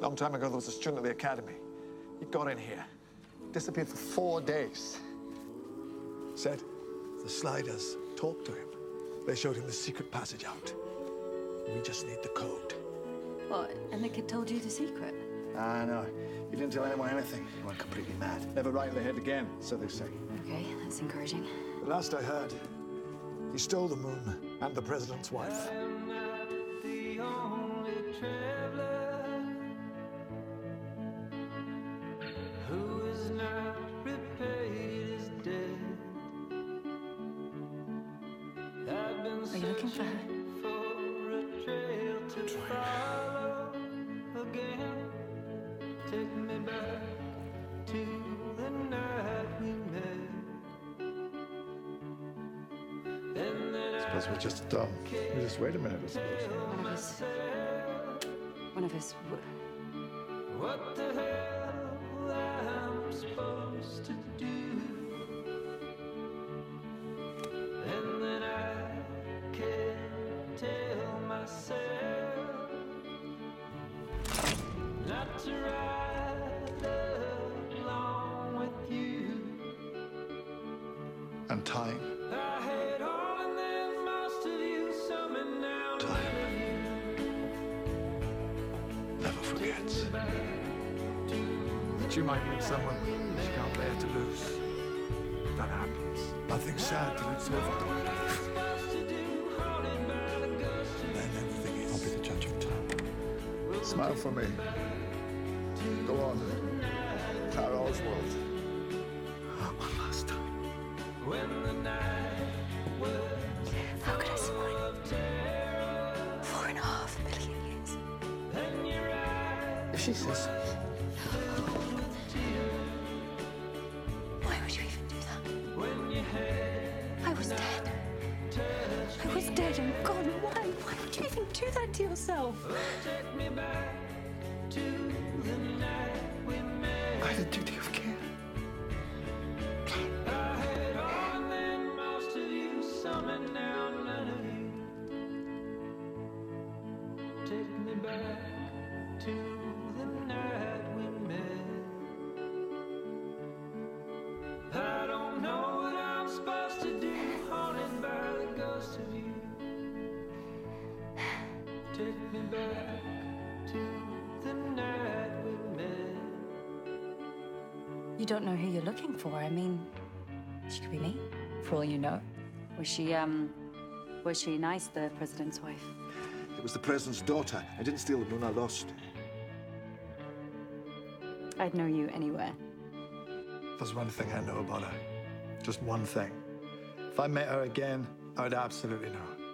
Long time ago, there was a student at the academy. He got in here, disappeared for four days. Said the sliders talked to him. They showed him the secret passage out. We just need the code. What? And the kid told you the secret? Ah, no. He didn't tell anyone anything. He went completely mad. Never right in the head again, so they say. Okay, that's encouraging. The last I heard, he stole the moon and the president's wife. Met. And then I Suppose we're just dumb. We just wait a minute, I suppose. One of us. One of us. What the hell I'm supposed to do? To ride along with you. And time. I had all and then most of you, some and now none of you. Never forgets. She might meet someone she can't bear to lose. That happens. Nothing sad till it's over. Then everything is. I'll be the judge of time. Smile for me. Go on. Clara Oswald. One last time. How could I survive? Four and a half million years. If she says so. Why would you even do that? I was dead. I was dead and gone. Why? Why would you even do that to yourself? A duty of care. Take me back to You don't know who you're looking for. I mean, she could be me, for all you know. Was she, um, was she nice, the president's wife? It was the president's daughter. I didn't steal the moon, I lost. I'd know you anywhere. There's one thing I know about her. Just one thing. If I met her again, I would absolutely know.